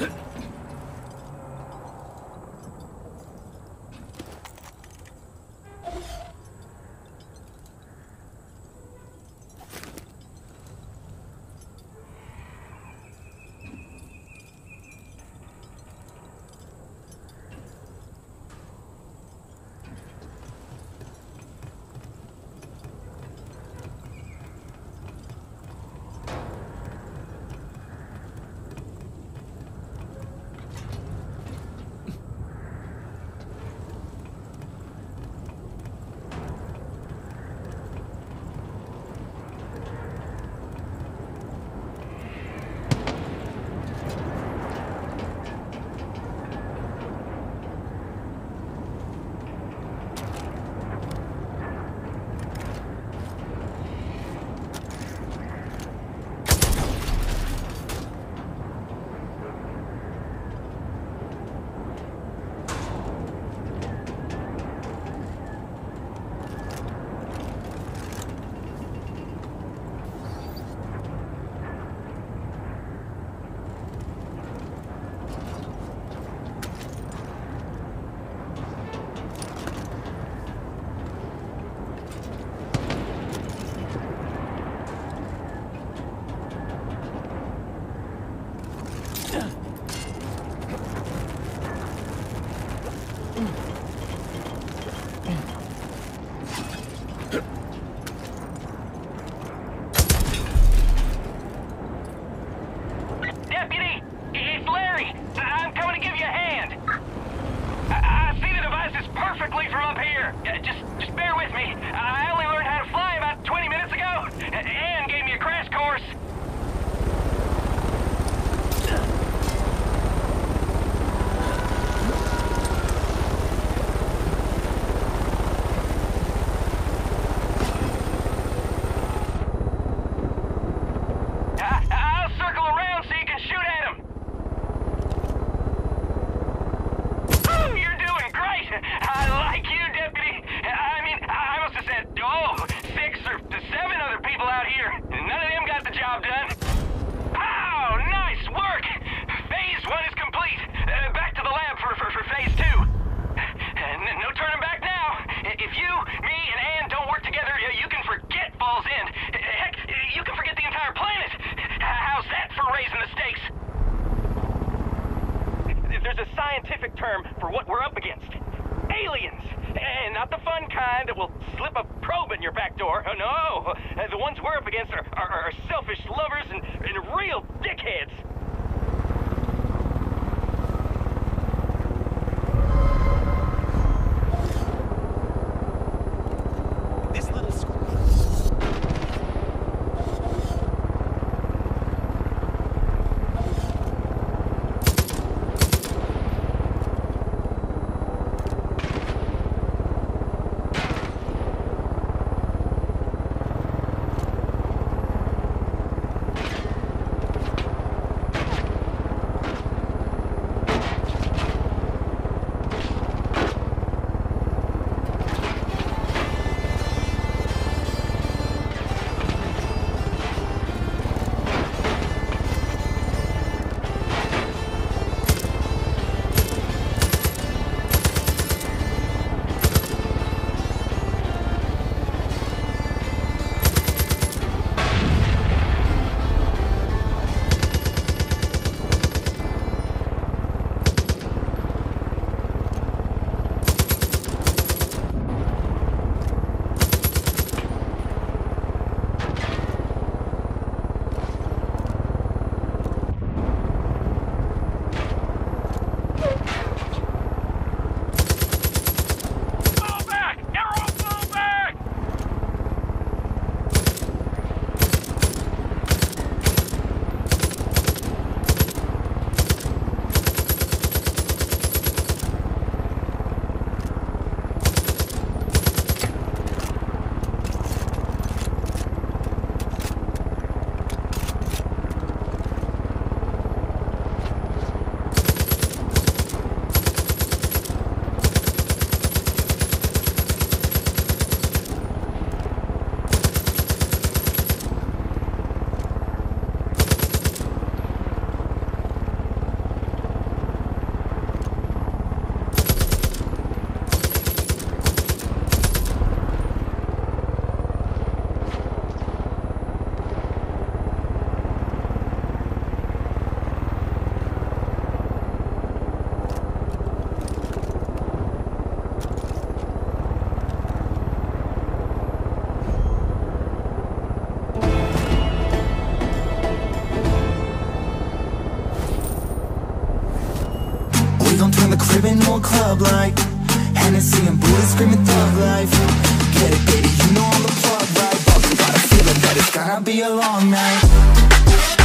Huh? open your back door. Oh, no, uh, the ones we're up against are, are, are selfish lovers and, and real dickheads. crib and more club like Hennessy and Buddha screaming thug life. Get it baby, you know I'm the plug right? Buzzing, got a feeling that it's gonna be a long night.